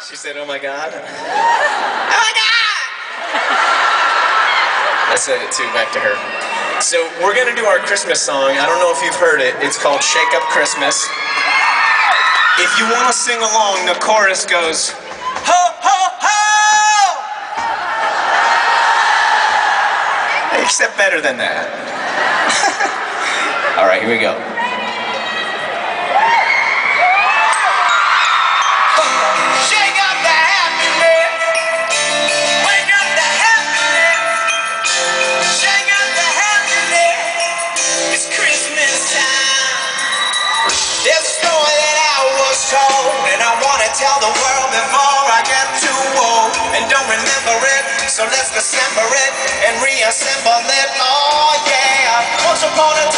She said, oh my God. oh my God! I said it too back to her. So we're gonna do our Christmas song. I don't know if you've heard it. It's called Shake Up Christmas. If you wanna sing along, the chorus goes, ho, ho, ho! Except better than that. All right, here we go. Tell the world before I get too old and don't remember it. So let's dissemble it and reassemble it. Oh yeah. Once upon a time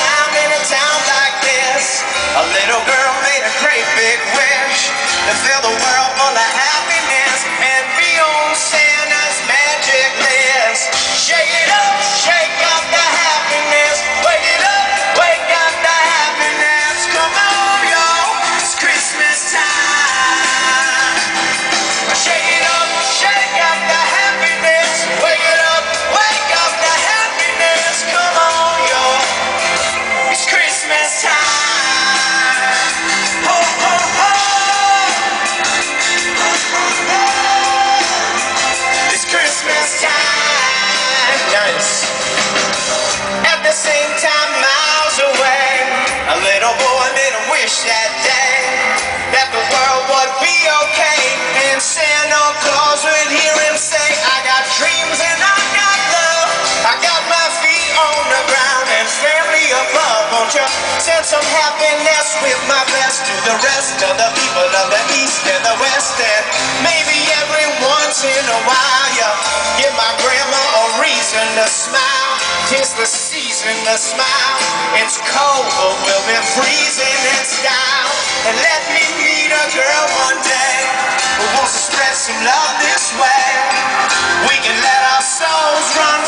wish that day that the world would be okay. And Santa Claus would hear him say, I got dreams and I got love. I got my feet on the ground and family above. Won't you send some happiness with my best to the rest of the people of the East and the West? And maybe every once in a while you give my grandma a reason to smile. Tis the season to smile. It's cold, but we'll be freezing in style. And let me meet a girl one day who wants to spread some love this way. We can let our souls run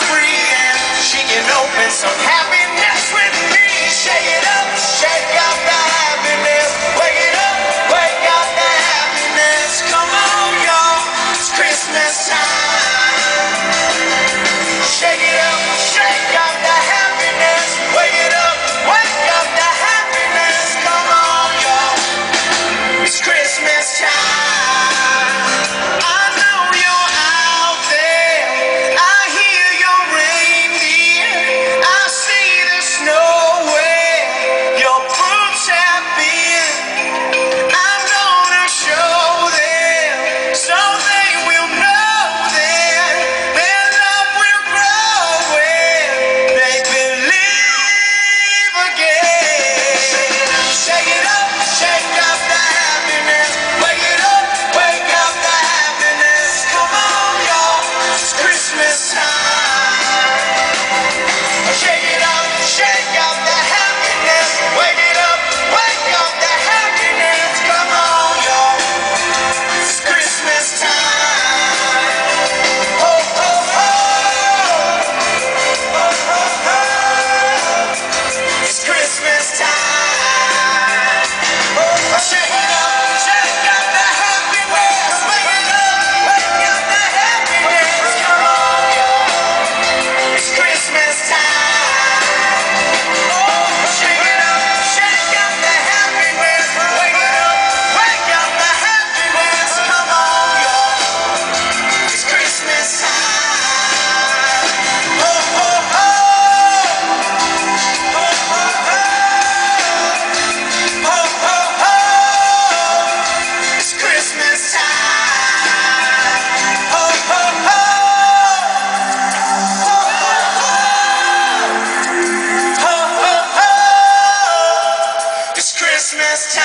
Christmas time.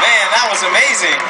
Man, that was amazing.